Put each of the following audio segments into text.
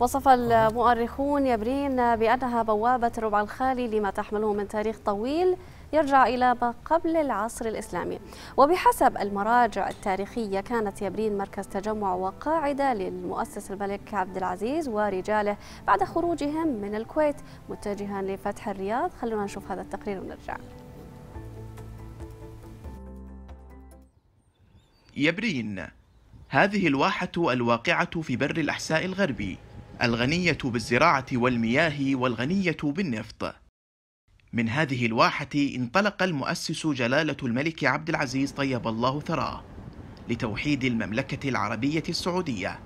وصف المؤرخون يبرين بأنها بوابة الربع الخالي لما تحمله من تاريخ طويل يرجع إلى ما قبل العصر الإسلامي. وبحسب المراجع التاريخية كانت يبرين مركز تجمع وقاعدة للمؤسس الملك عبد العزيز ورجاله بعد خروجهم من الكويت. متجها لفتح الرياض. خلونا نشوف هذا التقرير ونرجع. يبرين هذه الواحة الواقعة في بر الأحساء الغربي. الغنية بالزراعة والمياه والغنية بالنفط. من هذه الواحة انطلق المؤسس جلالة الملك عبد العزيز طيب الله ثراه لتوحيد المملكة العربية السعودية.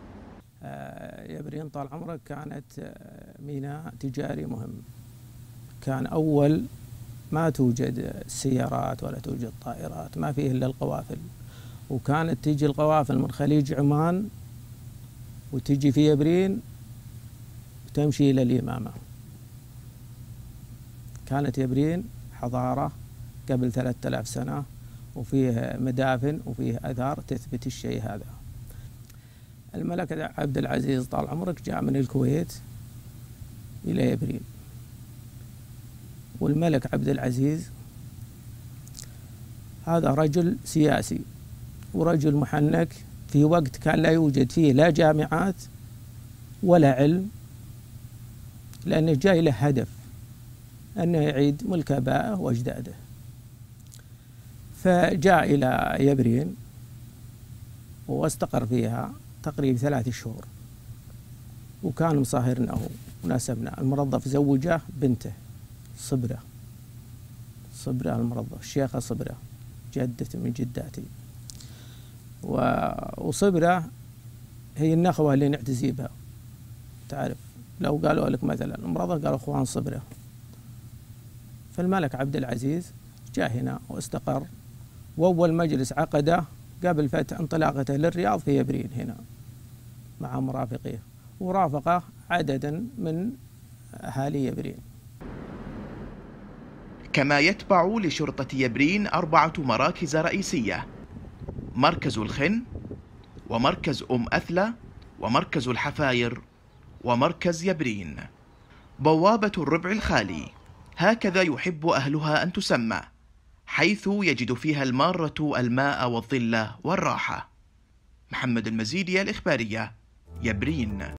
آه، يبرين طال عمرك كانت آه، ميناء تجاري مهم. كان أول ما توجد السيارات ولا توجد طائرات ما فيه إلا القوافل. وكانت تيجي القوافل من خليج عمان وتجي في يبرين وتمشي إلى اليمامة كانت يبرين حضارة قبل ثلاثة آلاف سنة وفيه مدافن وفيه أثار تثبت الشيء هذا. الملك عبد العزيز طال عمرك جاء من الكويت إلى يبرين. والملك عبد العزيز هذا رجل سياسي ورجل محنك في وقت كان لا يوجد فيه لا جامعات ولا علم لأنه جاي له هدف أنه يعيد ملك أبائه وأجداده. فجاء إلى يبرين واستقر فيها تقريبا ثلاث شهور. وكان مصاهرنه وناسبنا المرضف زوجه بنته صبرة. صبرة المرضف الشيخة صبرة جدة من جداتي. وصبرة هي النخوة اللي نعتزي بها تعرف. لو قالوا لك مثلا المرضى قالوا أخوان صبرة فالملك عبد العزيز جاء هنا واستقر وأول مجلس عقده قبل فتح انطلاقته للرياض في يبرين هنا مع مرافقيه ورافقه عددا من أهالي يبرين كما يتبع لشرطة يبرين أربعة مراكز رئيسية مركز الخن ومركز أم أثلة ومركز الحفاير. ومركز يبرين. بوابة الربع الخالي. هكذا يحب أهلها أن تسمى حيث يجد فيها المارة الماء والظل والراحة. محمد المزيدي الإخبارية يبرين.